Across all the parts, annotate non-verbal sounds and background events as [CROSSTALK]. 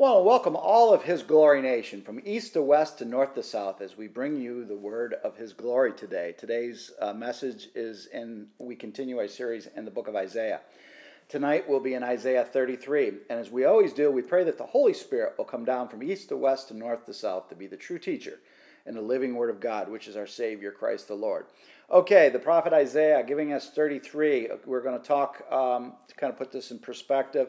Well, welcome all of His Glory Nation from east to west to north to south as we bring you the word of His glory today. Today's uh, message is in, we continue our series in the book of Isaiah. Tonight we'll be in Isaiah 33. And as we always do, we pray that the Holy Spirit will come down from east to west to north to south to be the true teacher and the living word of God, which is our Savior, Christ the Lord. Okay, the prophet Isaiah giving us 33. We're going to talk um, to kind of put this in perspective.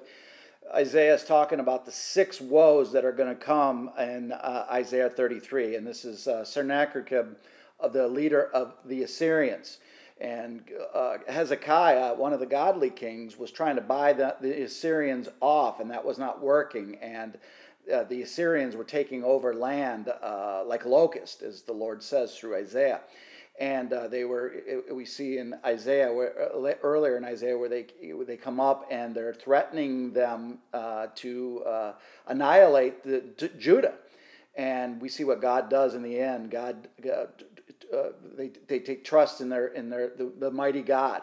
Isaiah is talking about the six woes that are going to come in uh, Isaiah 33. And this is uh, Sennacherib, of the leader of the Assyrians. And uh, Hezekiah, one of the godly kings, was trying to buy the, the Assyrians off, and that was not working. And uh, the Assyrians were taking over land uh, like locusts, as the Lord says through Isaiah and uh, they were we see in Isaiah where, uh, earlier in Isaiah where they they come up and they're threatening them uh, to uh, annihilate the, Judah, and we see what God does in the end. God, uh, they they take trust in their in their the, the mighty God.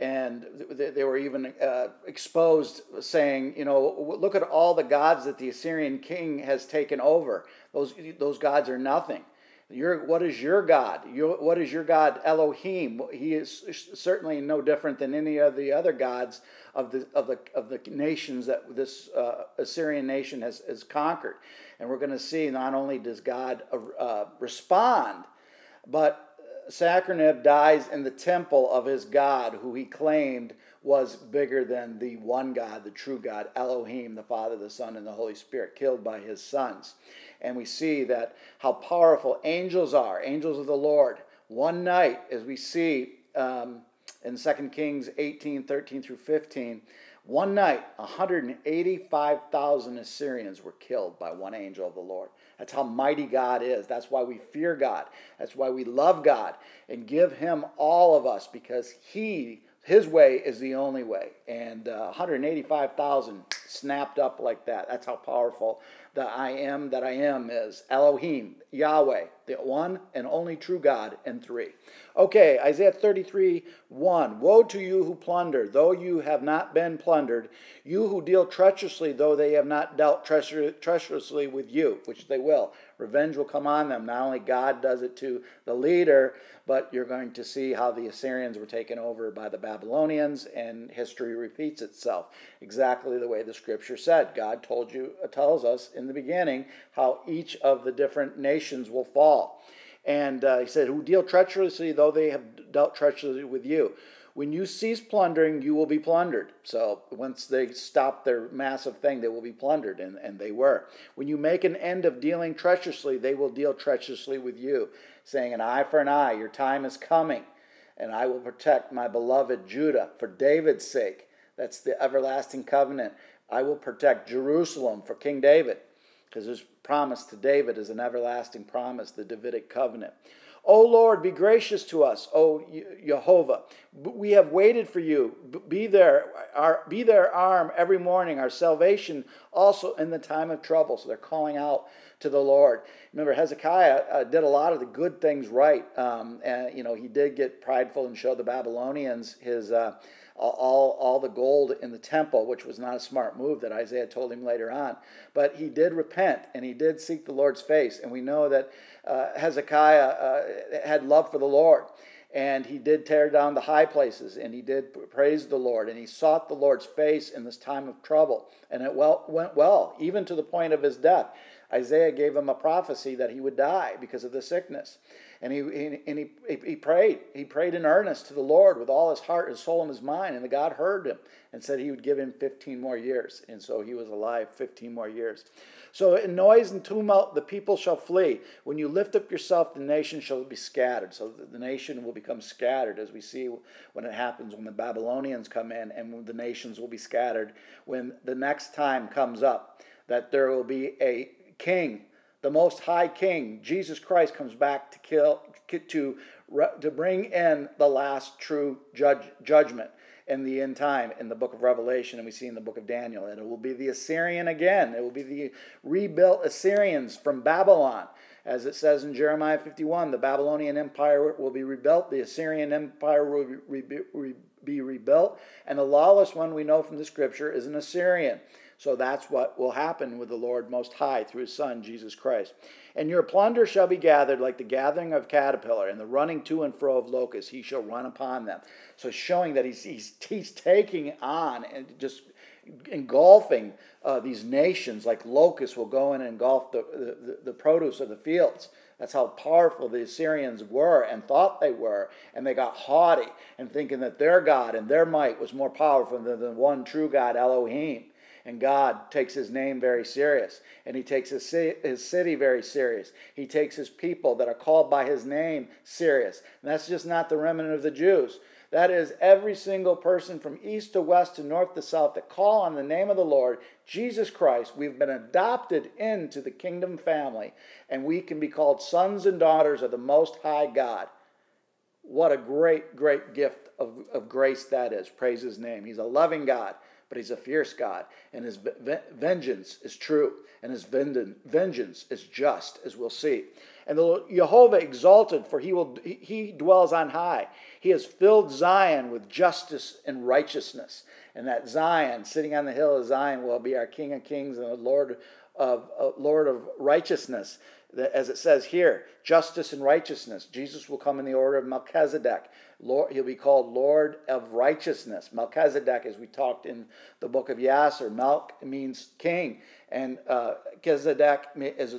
And they, they were even uh, exposed, saying, "You know, look at all the gods that the Assyrian king has taken over. Those those gods are nothing." Your, what is your God? Your, what is your God Elohim? He is certainly no different than any of the other gods of the, of the, of the nations that this uh, Assyrian nation has, has conquered. And we're going to see not only does God uh, uh respond, but Sennacherib dies in the temple of his God, who he claimed was bigger than the one God, the true God, Elohim, the Father, the Son, and the Holy Spirit, killed by his sons and we see that how powerful angels are, angels of the Lord. One night, as we see um, in 2 Kings 18 13 through 15, one night, 185,000 Assyrians were killed by one angel of the Lord. That's how mighty God is. That's why we fear God. That's why we love God and give Him all of us because He, His way is the only way. And uh, 185,000 snapped up like that. That's how powerful the I am that I am is Elohim, Yahweh, the one and only true God, and three. Okay, Isaiah 33 1. Woe to you who plunder, though you have not been plundered, you who deal treacherously, though they have not dealt treacherously with you, which they will. Revenge will come on them. Not only God does it to the leader, but you're going to see how the Assyrians were taken over by the Babylonians, and history repeats itself exactly the way the scripture said. God told you, tells us in the beginning how each of the different nations will fall. And uh, he said, Who deal treacherously, though they have dealt treacherously with you. When you cease plundering, you will be plundered. So once they stop their massive thing, they will be plundered, and, and they were. When you make an end of dealing treacherously, they will deal treacherously with you, saying, An eye for an eye, your time is coming, and I will protect my beloved Judah for David's sake. That's the everlasting covenant. I will protect Jerusalem for King David, because his promise to David is an everlasting promise, the Davidic covenant. O Lord, be gracious to us, O Jehovah. We have waited for you. Be there, our, be their arm every morning, our salvation also in the time of trouble. So they're calling out to the Lord. Remember, Hezekiah uh, did a lot of the good things right. Um, and, you know, he did get prideful and show the Babylonians his. Uh, all, all the gold in the temple, which was not a smart move that Isaiah told him later on. But he did repent and he did seek the Lord's face. And we know that uh, Hezekiah uh, had love for the Lord. And he did tear down the high places and he did praise the Lord and he sought the Lord's face in this time of trouble. And it well, went well, even to the point of his death. Isaiah gave him a prophecy that he would die because of the sickness. And he, and he, he prayed. He prayed in earnest to the Lord with all his heart, his soul, and his mind. And the God heard him and said he would give him 15 more years. And so he was alive 15 more years. So in noise and tumult the people shall flee. When you lift up yourself, the nation shall be scattered. So the nation will become scattered, as we see when it happens when the Babylonians come in, and the nations will be scattered when the next time comes up that there will be a king the Most High King, Jesus Christ, comes back to kill to to bring in the last true judge, judgment in the end time in the book of Revelation, and we see in the book of Daniel. And it will be the Assyrian again. It will be the rebuilt Assyrians from Babylon. As it says in Jeremiah 51, the Babylonian Empire will be rebuilt, the Assyrian Empire will be, be rebuilt, and the lawless one we know from the scripture is an Assyrian. So that's what will happen with the Lord Most High through his Son, Jesus Christ. And your plunder shall be gathered like the gathering of caterpillar, and the running to and fro of locusts, he shall run upon them. So showing that he's, he's, he's taking on and just engulfing uh, these nations like locusts will go in and engulf the, the, the produce of the fields. That's how powerful the Assyrians were and thought they were. And they got haughty and thinking that their God and their might was more powerful than the one true God, Elohim. And God takes his name very serious. And he takes his city, his city very serious. He takes his people that are called by his name serious. And that's just not the remnant of the Jews. That is every single person from east to west to north to south that call on the name of the Lord, Jesus Christ. We've been adopted into the kingdom family, and we can be called sons and daughters of the Most High God. What a great, great gift of, of grace that is. Praise his name. He's a loving God, but he's a fierce God, and his vengeance is true, and his vengeance is just, as we'll see. And the Jehovah exalted, for he will he dwells on high. He has filled Zion with justice and righteousness. And that Zion, sitting on the hill of Zion, will be our King of Kings and the Lord of uh, Lord of righteousness. As it says here, justice and righteousness. Jesus will come in the order of Melchizedek. Lord, he'll be called Lord of righteousness. Melchizedek, as we talked in the book of Yasser, Melch means king, and uh, is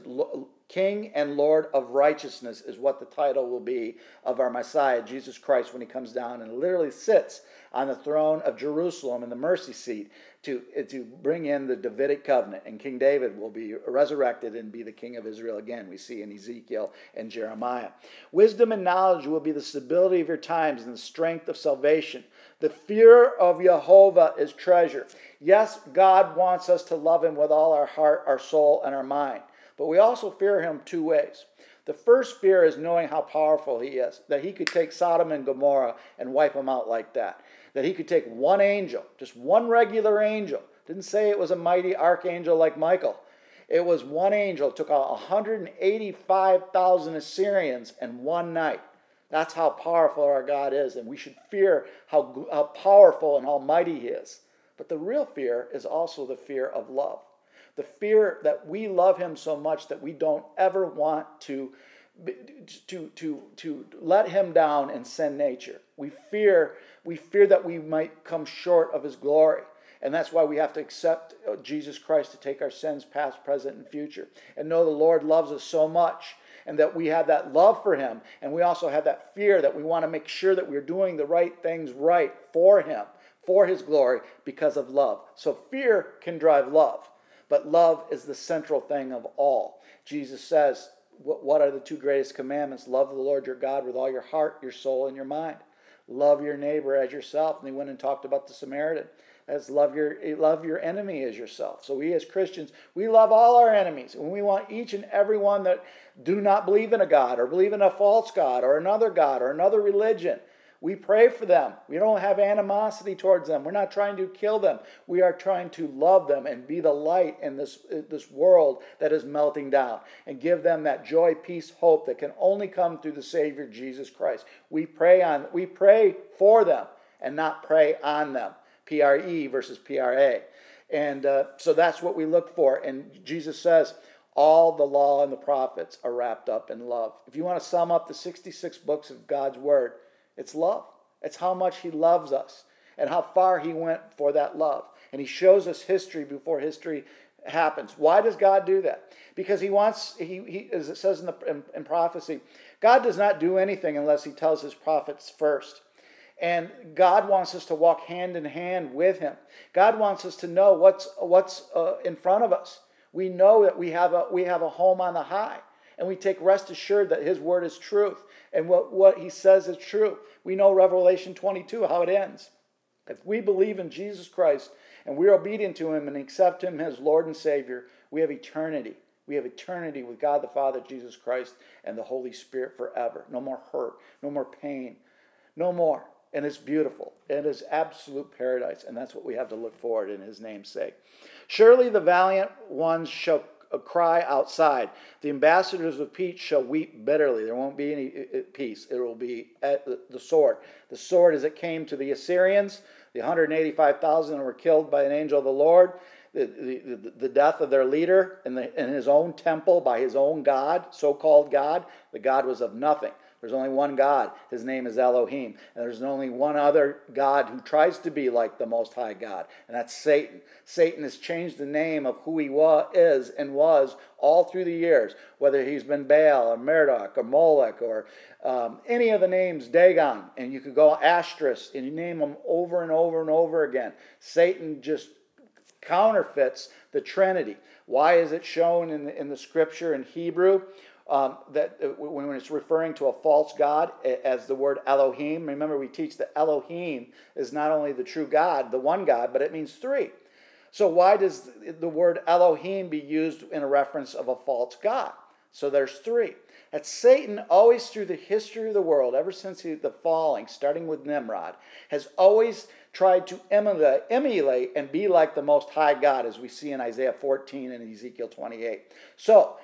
King and Lord of righteousness is what the title will be of our Messiah, Jesus Christ, when he comes down and literally sits on the throne of Jerusalem in the mercy seat to, to bring in the Davidic covenant. And King David will be resurrected and be the king of Israel again, we see in Ezekiel and Jeremiah. Wisdom and knowledge will be the stability of your times and the strength of salvation. The fear of Jehovah is treasure. Yes, God wants us to love him with all our heart, our soul, and our mind. But we also fear him two ways. The first fear is knowing how powerful he is, that he could take Sodom and Gomorrah and wipe them out like that. That he could take one angel, just one regular angel. Didn't say it was a mighty archangel like Michael. It was one angel, took out 185,000 Assyrians in one night. That's how powerful our God is, and we should fear how, how powerful and almighty He is. But the real fear is also the fear of love. The fear that we love him so much that we don't ever want to, to, to, to let him down in sin nature. We fear, we fear that we might come short of his glory. And that's why we have to accept uh, Jesus Christ to take our sins, past, present, and future. And know the Lord loves us so much and that we have that love for him. And we also have that fear that we want to make sure that we're doing the right things right for him, for his glory, because of love. So fear can drive love. But love is the central thing of all. Jesus says, What are the two greatest commandments? Love the Lord your God with all your heart, your soul, and your mind. Love your neighbor as yourself. And he went and talked about the Samaritan. As love your love your enemy as yourself. So we as Christians, we love all our enemies, and we want each and every one that do not believe in a God or believe in a false God or another God or another religion. We pray for them. We don't have animosity towards them. We're not trying to kill them. We are trying to love them and be the light in this, this world that is melting down and give them that joy, peace, hope that can only come through the Savior Jesus Christ. We pray on we pray for them and not pray on them. P R E versus P R A. And uh, so that's what we look for. And Jesus says, all the law and the prophets are wrapped up in love. If you want to sum up the 66 books of God's Word, it's love. It's how much He loves us and how far He went for that love. And He shows us history before history happens. Why does God do that? Because He wants, He, he as it says in, the, in, in prophecy, God does not do anything unless He tells His prophets first. And God wants us to walk hand in hand with Him. God wants us to know what's, what's uh, in front of us. We know that we have, a, we have a home on the high and we take rest assured that his word is truth and what, what he says is true. We know Revelation 22, how it ends. If we believe in Jesus Christ and we're obedient to him and accept him as Lord and Savior, we have eternity. We have eternity with God the Father, Jesus Christ, and the Holy Spirit forever. No more hurt, no more pain, no more. And it's beautiful. It is absolute paradise, and that's what we have to look forward in his name's sake. Surely the valiant ones shall a cry outside. The ambassadors of peace shall weep bitterly. There won't be any uh, uh, peace. It will be at the sword. The sword, as it came to the Assyrians, the 185,000 were killed by an angel of the Lord. the, the, the death of their leader in, the, in his own temple by his own God, so called God, the God was of nothing. There's only one God. His name is Elohim. And there's only one other God who tries to be like the Most High God, and that's Satan. Satan has changed the name of who he was, is and was all through the years, whether he's been Baal or Marduk or Moloch or um, any of the names, Dagon, and you could go Ashtoreth, and you name them over and over and over again. Satan just counterfeits the Trinity. Why is it shown in the, in the scripture in Hebrew? Um, that uh, when it's referring to a false god as the word Elohim, remember we teach that Elohim is not only the true God, the one God, but it means three. So why does the word Elohim be used in a reference of a false god? So there's three. That Satan always through the history of the world, ever since the falling, starting with Nimrod, has always tried to emulate, emulate and be like the Most High God, as we see in Isaiah 14 and Ezekiel 28. So,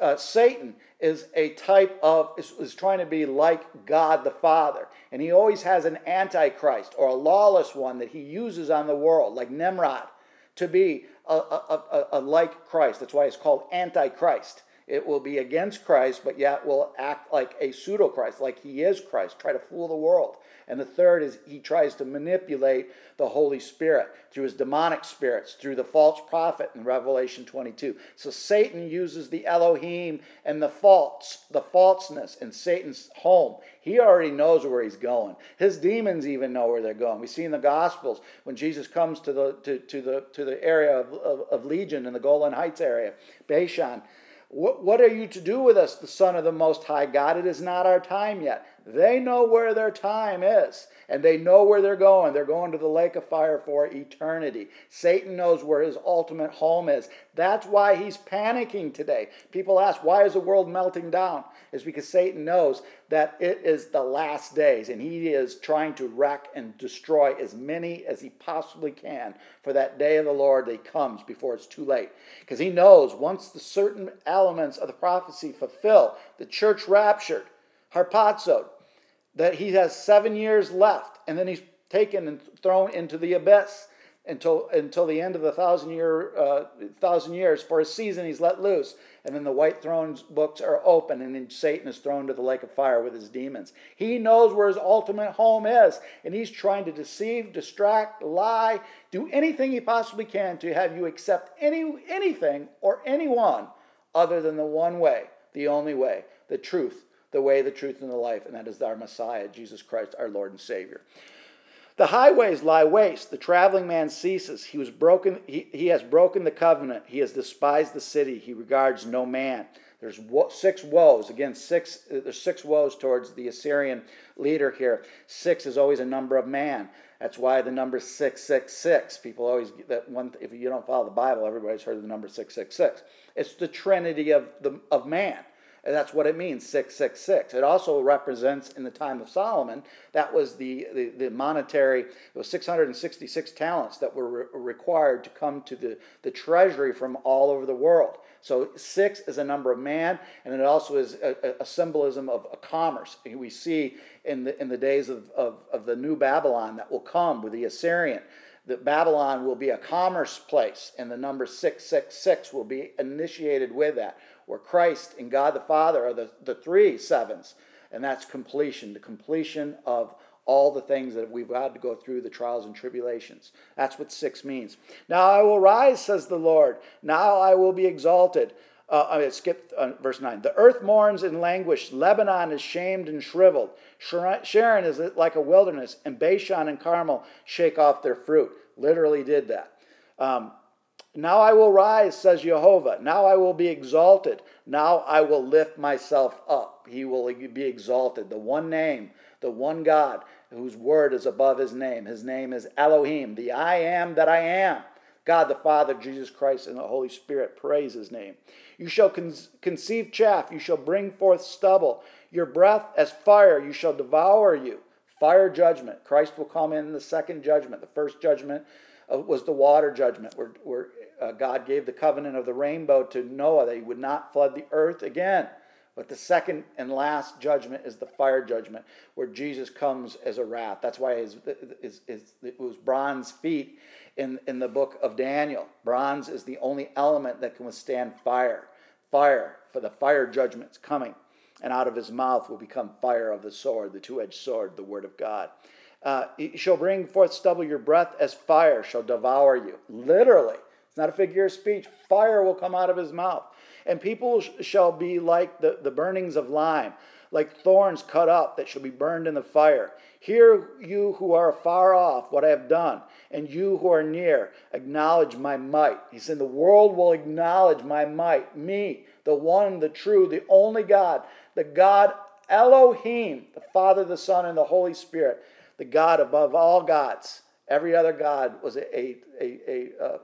uh, Satan is a type of, is, is, trying to be like God the Father. And he always has an antichrist or a lawless one that he uses on the world, like Nimrod, to be a, a, a, a like Christ. That's why it's called antichrist. It will be against Christ, but yet will act like a pseudo Christ, like he is Christ, try to fool the world. And the third is he tries to manipulate the Holy Spirit through his demonic spirits, through the false prophet in Revelation 22. So Satan uses the Elohim and the false, the falseness in Satan's home. He already knows where he's going. His demons even know where they're going. We see in the Gospels when Jesus comes to the to, to the to the area of, of, of Legion in the Golan Heights area, Bashan. What, what are you to do with us, the Son of the Most High God? It is not our time yet. They know where their time is, and they know where they're going. They're going to the lake of fire for eternity. Satan knows where his ultimate home is. That's why he's panicking today. People ask, why is the world melting down? It's because Satan knows that it is the last days, and he is trying to wreck and destroy as many as he possibly can for that day of the Lord that comes before it's too late. Because he knows once the certain elements of the prophecy fulfill, the church raptured, harpazo, that he has seven years left, and then he's taken and thrown into the abyss until until the end of the thousand year uh, thousand years. For a season, he's let loose, and then the white thrones books are open, and then Satan is thrown to the lake of fire with his demons. He knows where his ultimate home is, and he's trying to deceive, distract, lie, do anything he possibly can to have you accept any anything or anyone other than the one way, the only way, the truth, the way, the truth, and the life, and that is our Messiah, Jesus Christ, our Lord and Savior. The highways lie waste. The traveling man ceases. He was broken. He, he has broken the covenant. He has despised the city. He regards no man. There's six woes. Again, six. There's six woes towards the Assyrian leader here. Six is always a number of man. That's why the number six six six. People always that one. If you don't follow the Bible, everybody's heard of the number six six six. It's the Trinity of the of man. And that's what it means, 666. It also represents, in the time of Solomon, that was the, the, the monetary, it was 666 talents that were re- required to come to the, the treasury from all over the world. So six is a number of man, and it also is a, a symbolism of a commerce. We see in the, in the days of, of, of the new Babylon that will come with the Assyrian that Babylon will be a commerce place, and the number 666 will be initiated with that where Christ and God the Father are the, the three sevens. And that's completion, the completion of all the things that we've had to go through, the trials and tribulations. That's what six means. Now I will rise, says the Lord. Now I will be exalted. Uh, I mean, skip uh, verse 9. The earth mourns and languishes. Lebanon is shamed and shriveled. Sharon is like a wilderness, and Bashan and Carmel shake off their fruit. Literally did that. Um, now I will rise, says Jehovah. Now I will be exalted. Now I will lift myself up. He will be exalted. The one name, the one God, whose word is above his name. His name is Elohim, the I am that I am. God the Father, Jesus Christ, and the Holy Spirit praise his name. You shall con- conceive chaff, you shall bring forth stubble. Your breath as fire, you shall devour you. Fire judgment. Christ will come in the second judgment. The first judgment uh, was the water judgment, where, where uh, God gave the covenant of the rainbow to Noah that he would not flood the earth again. But the second and last judgment is the fire judgment, where Jesus comes as a wrath. That's why his, his, his, it was bronze feet in, in the book of Daniel. Bronze is the only element that can withstand fire. Fire, for the fire judgment's coming. And out of his mouth will become fire of the sword, the two edged sword, the word of God. Uh, shall bring forth stubble, your breath as fire shall devour you. Literally. Not a figure of speech. Fire will come out of his mouth. And people shall be like the, the burnings of lime, like thorns cut up that shall be burned in the fire. Hear you who are far off what I have done, and you who are near, acknowledge my might. He said, The world will acknowledge my might, me, the one, the true, the only God, the God Elohim, the Father, the Son, and the Holy Spirit, the God above all gods. Every other God was a, a, a, a, uh,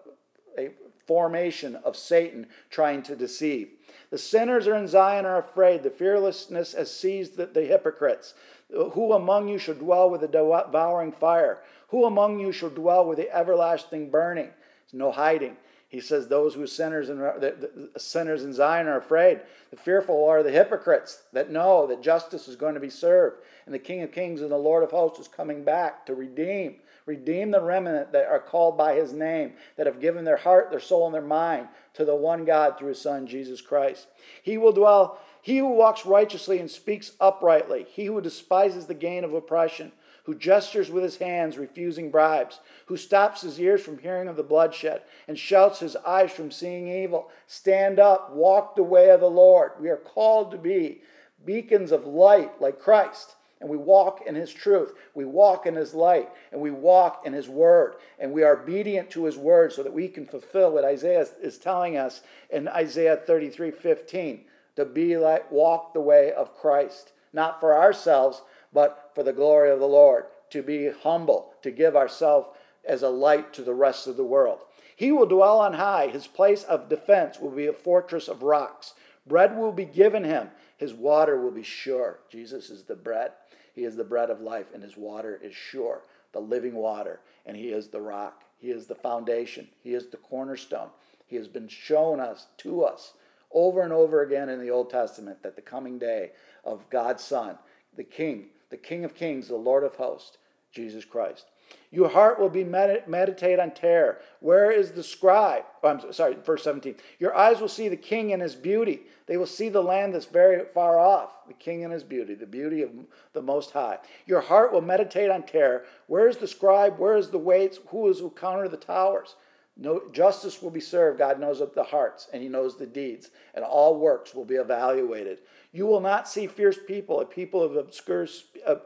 a formation of Satan trying to deceive. The sinners are in Zion are afraid. The fearlessness has seized the, the hypocrites. Who among you shall dwell with the devouring fire? Who among you shall dwell with the everlasting burning? There's no hiding. He says, Those who sinners in, the, the sinners in Zion are afraid. The fearful are the hypocrites that know that justice is going to be served. And the King of Kings and the Lord of Hosts is coming back to redeem. Redeem the remnant that are called by his name, that have given their heart, their soul, and their mind to the one God through his Son, Jesus Christ. He will dwell, he who walks righteously and speaks uprightly, he who despises the gain of oppression who gestures with his hands, refusing bribes, who stops his ears from hearing of the bloodshed, and shouts his eyes from seeing evil. Stand up, walk the way of the Lord. We are called to be beacons of light like Christ. And we walk in his truth. We walk in his light. And we walk in his word. And we are obedient to his word so that we can fulfill what Isaiah is telling us in Isaiah 33 15 to be like, walk the way of Christ. Not for ourselves, but for the glory of the Lord, to be humble, to give ourselves as a light to the rest of the world. He will dwell on high. His place of defense will be a fortress of rocks. Bread will be given him. His water will be sure. Jesus is the bread. He is the bread of life, and his water is sure, the living water. And he is the rock. He is the foundation. He is the cornerstone. He has been shown us to us over and over again in the Old Testament that the coming day of God's Son, the King, the King of Kings, the Lord of hosts, Jesus Christ. Your heart will be med- meditate on terror. Where is the scribe? Oh, I'm sorry, verse 17. Your eyes will see the king and his beauty. They will see the land that's very far off, the king and his beauty, the beauty of the Most High. Your heart will meditate on terror. Where is the scribe? Where is the weights? Who is who counter the towers? No, justice will be served. God knows of the hearts and he knows the deeds, and all works will be evaluated. You will not see fierce people, a people of obscure,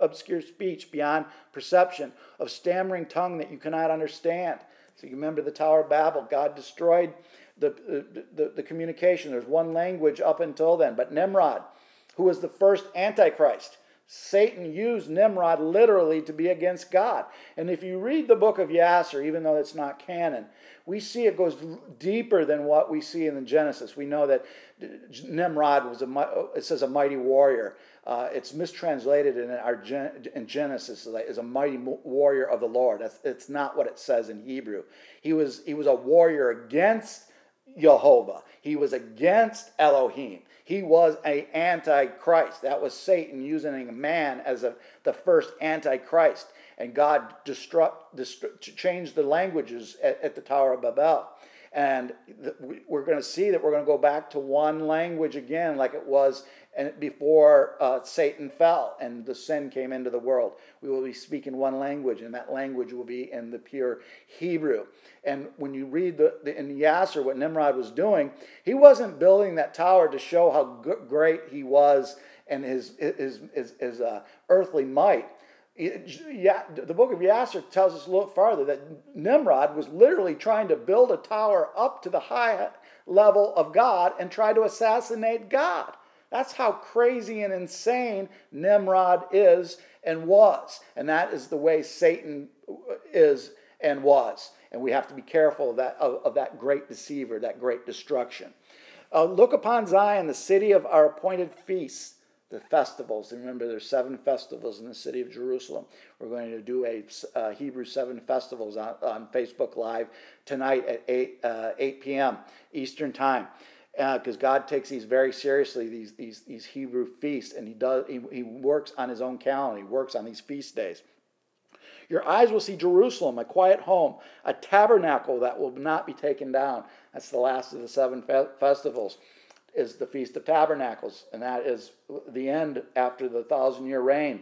obscure speech beyond perception, of stammering tongue that you cannot understand. So you remember the Tower of Babel. God destroyed the, the, the communication. There's one language up until then. But Nimrod, who was the first Antichrist, Satan used Nimrod literally to be against God. And if you read the book of Yasser, even though it's not canon, we see it goes deeper than what we see in the Genesis. We know that Nimrod was a, it says a mighty warrior. Uh, it's mistranslated in our in Genesis as a mighty warrior of the Lord. That's it's not what it says in Hebrew. He was he was a warrior against Jehovah. He was against Elohim. He was a antichrist. That was Satan using a man as a, the first antichrist. And God changed the languages at, at the Tower of Babel. And we're going to see that we're going to go back to one language again, like it was before uh, Satan fell and the sin came into the world. We will be speaking one language, and that language will be in the pure Hebrew. And when you read the, the in Yasser, what Nimrod was doing, he wasn't building that tower to show how g- great he was and his his his, his uh, earthly might. Yeah, the book of Yasser tells us a little farther that Nimrod was literally trying to build a tower up to the high level of God and try to assassinate God. That's how crazy and insane Nimrod is and was. And that is the way Satan is and was. And we have to be careful of that, of, of that great deceiver, that great destruction. Uh, look upon Zion, the city of our appointed feasts, the festivals. And remember, there's seven festivals in the city of Jerusalem. We're going to do a uh, Hebrew seven festivals on, on Facebook Live tonight at 8, uh, 8 p.m. Eastern Time because uh, God takes these very seriously, these, these, these Hebrew feasts, and he, does, he, he works on his own calendar. He works on these feast days. Your eyes will see Jerusalem, a quiet home, a tabernacle that will not be taken down. That's the last of the seven fe- festivals is the Feast of Tabernacles, and that is the end after the thousand year reign.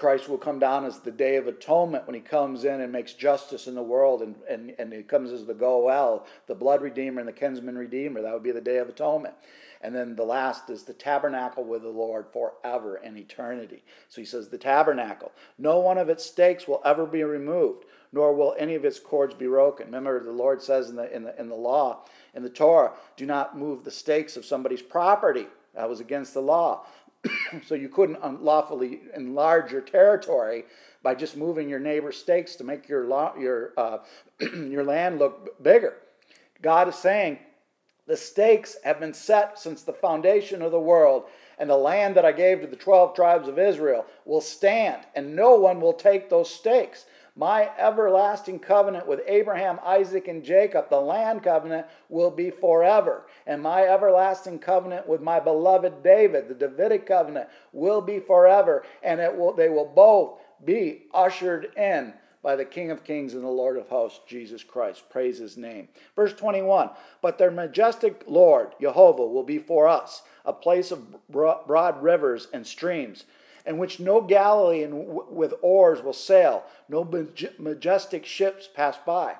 Christ will come down as the day of atonement when he comes in and makes justice in the world, and, and, and he comes as the Goel, the blood redeemer and the kinsman redeemer. That would be the day of atonement. And then the last is the tabernacle with the Lord forever and eternity. So he says, the tabernacle. No one of its stakes will ever be removed, nor will any of its cords be broken. Remember, the Lord says in the, in the, in the law, in the Torah, do not move the stakes of somebody's property. That was against the law. So you couldn't unlawfully enlarge your territory by just moving your neighbor's stakes to make your, law, your, uh, [CLEARS THROAT] your land look bigger. God is saying, the stakes have been set since the foundation of the world, and the land that I gave to the 12 tribes of Israel will stand, and no one will take those stakes. My everlasting covenant with Abraham, Isaac, and Jacob, the land covenant, will be forever. And my everlasting covenant with my beloved David, the Davidic covenant, will be forever. And it will, they will both be ushered in by the King of Kings and the Lord of Hosts, Jesus Christ. Praise his name. Verse 21 But their majestic Lord, Jehovah, will be for us a place of broad rivers and streams in which no Galilean with oars will sail, no majestic ships pass by.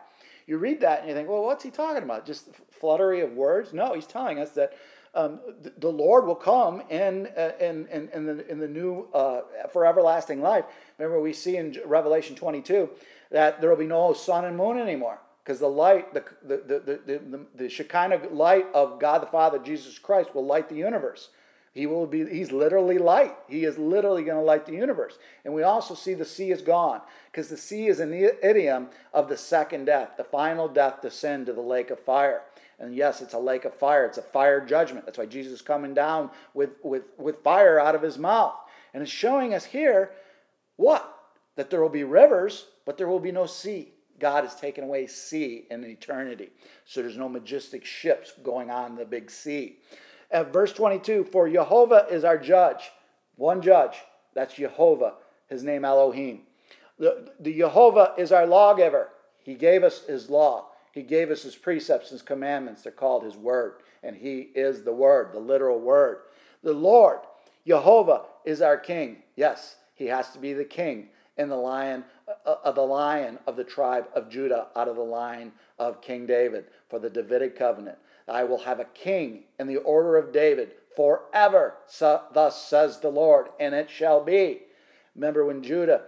You read that and you think, well, what's he talking about? Just fluttery of words? No, he's telling us that um, the Lord will come in, uh, in, in, in, the, in the new uh, for everlasting life. Remember, we see in Revelation 22 that there will be no sun and moon anymore because the light, the, the, the, the, the, the Shekinah light of God the Father, Jesus Christ, will light the universe. He will be, he's literally light. He is literally going to light the universe. And we also see the sea is gone because the sea is an idiom of the second death, the final death to sin to the lake of fire. And yes, it's a lake of fire. It's a fire judgment. That's why Jesus is coming down with, with, with fire out of his mouth. And it's showing us here what? That there will be rivers, but there will be no sea. God has taken away sea in eternity. So there's no majestic ships going on the big sea. At verse 22, for Jehovah is our judge. One judge. That's Jehovah. His name Elohim. The, the Jehovah is our lawgiver. He gave us his law. He gave us his precepts, his commandments. They're called his word. And he is the word, the literal word. The Lord, Jehovah, is our king. Yes, he has to be the king in the lion uh, of the lion of the tribe of Judah out of the line of King David for the Davidic covenant. I will have a king in the order of David forever, so, thus says the Lord, and it shall be. Remember when Judah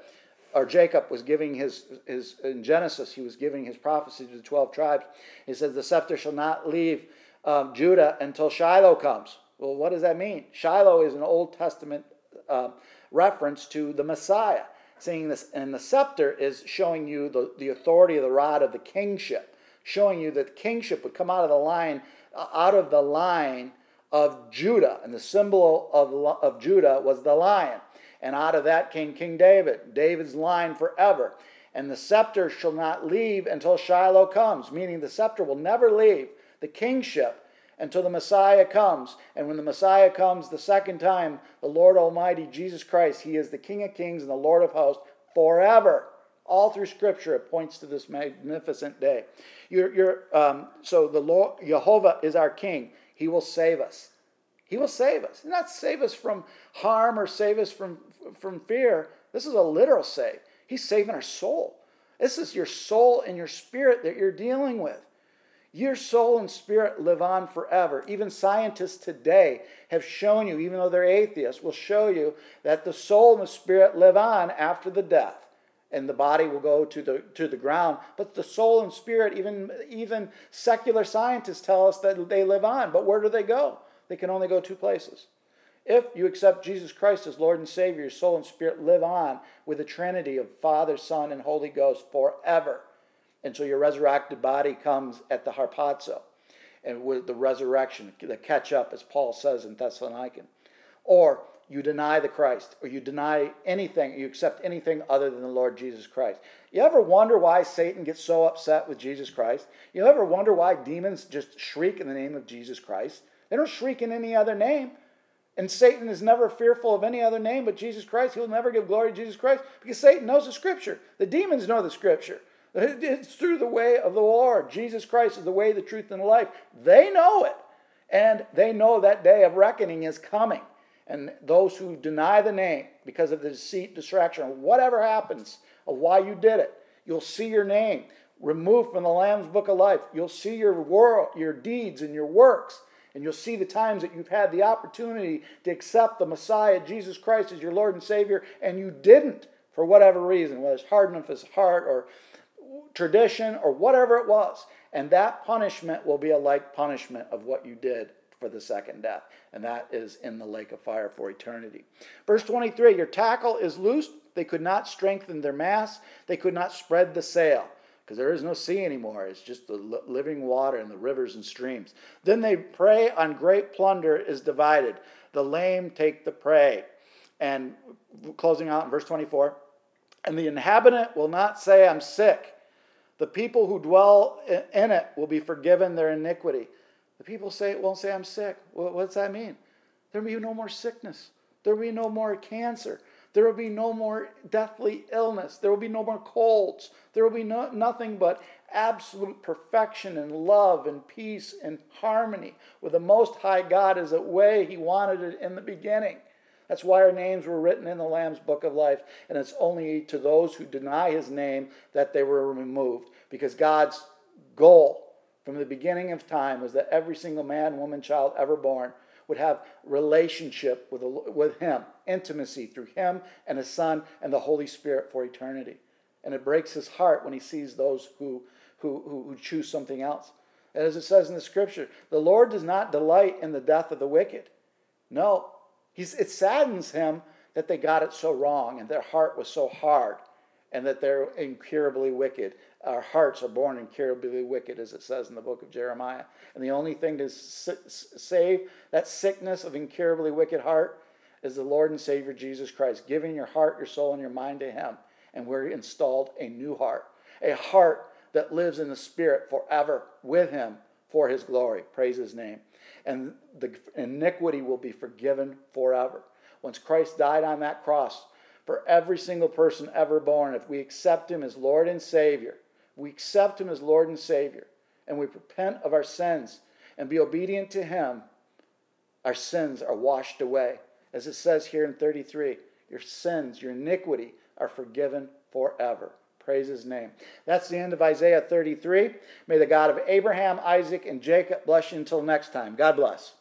or Jacob was giving his, his in Genesis, he was giving his prophecy to the 12 tribes. He says, The scepter shall not leave um, Judah until Shiloh comes. Well, what does that mean? Shiloh is an Old Testament uh, reference to the Messiah, saying this, and the scepter is showing you the, the authority of the rod of the kingship showing you that kingship would come out of the line, uh, out of the line of Judah, and the symbol of, of Judah was the lion. And out of that came King David, David's line forever. And the scepter shall not leave until Shiloh comes, meaning the scepter will never leave the kingship until the Messiah comes. And when the Messiah comes the second time, the Lord Almighty, Jesus Christ, He is the King of kings and the Lord of hosts forever. All through Scripture, it points to this magnificent day. You're, you're, um, so the Lord, Jehovah is our King. He will save us. He will save us. Not save us from harm or save us from, from fear. This is a literal save. He's saving our soul. This is your soul and your spirit that you're dealing with. Your soul and spirit live on forever. Even scientists today have shown you, even though they're atheists, will show you that the soul and the spirit live on after the death and the body will go to the to the ground. But the soul and spirit even even secular scientists tell us that they live on. But where do they go? They can only go two places. If you accept Jesus Christ as Lord and Savior, your soul and spirit live on with the Trinity of Father, Son, and Holy Ghost forever until your resurrected body comes at the harpazo and with the resurrection, the catch up, as Paul says in Thessalonican. Or you deny the Christ or you deny anything, you accept anything other than the Lord Jesus Christ. You ever wonder why Satan gets so upset with Jesus Christ? You ever wonder why demons just shriek in the name of Jesus Christ? They don't shriek in any other name. And Satan is never fearful of any other name but Jesus Christ. He'll never give glory to Jesus Christ because Satan knows the Scripture. The demons know the Scripture. It's through the way of the Lord. Jesus Christ is the way, the truth, and the life. They know it. And they know that day of reckoning is coming. And those who deny the name because of the deceit, distraction, or whatever happens of why you did it, you'll see your name removed from the Lamb's book of life. You'll see your world, your deeds, and your works and you'll see the times that you've had the opportunity to accept the Messiah, Jesus Christ, as your Lord and Savior, and you didn't for whatever reason, whether it's hardness of his heart or tradition or whatever it was. And that punishment will be a like punishment of what you did for the second death. And that is in the lake of fire for eternity. Verse 23 Your tackle is loosed. They could not strengthen their mast, they could not spread the sail because there is no sea anymore. It's just the living water and the rivers and streams. Then they prey on great plunder is divided. The lame take the prey. And closing out in verse 24 and the inhabitant will not say, I'm sick. The people who dwell in it will be forgiven their iniquity. The people say, won't say, I'm sick. Well, what does that mean? There will be no more sickness. There will be no more cancer. There will be no more deathly illness. There will be no more colds. There will be no, nothing but absolute perfection and love and peace and harmony with the Most High God as the way He wanted it in the beginning. That's why our names were written in the Lamb's Book of Life, and it's only to those who deny His name that they were removed. Because God's goal from the beginning of time was that every single man, woman, child ever born would have relationship with, with him, intimacy through him and his son and the Holy Spirit for eternity. And it breaks his heart when he sees those who, who, who choose something else. And as it says in the scripture, the Lord does not delight in the death of the wicked. No, he's, it saddens him that they got it so wrong and their heart was so hard and that they're incurably wicked. Our hearts are born incurably wicked, as it says in the book of Jeremiah. And the only thing to save that sickness of incurably wicked heart is the Lord and Savior Jesus Christ, giving your heart, your soul, and your mind to Him. And we're installed a new heart, a heart that lives in the Spirit forever with Him for His glory. Praise His name. And the iniquity will be forgiven forever. Once Christ died on that cross, for every single person ever born. If we accept Him as Lord and Savior, we accept Him as Lord and Savior, and we repent of our sins and be obedient to Him, our sins are washed away. As it says here in 33, your sins, your iniquity are forgiven forever. Praise his name. That's the end of Isaiah 33. May the God of Abraham, Isaac, and Jacob bless you until next time. God bless.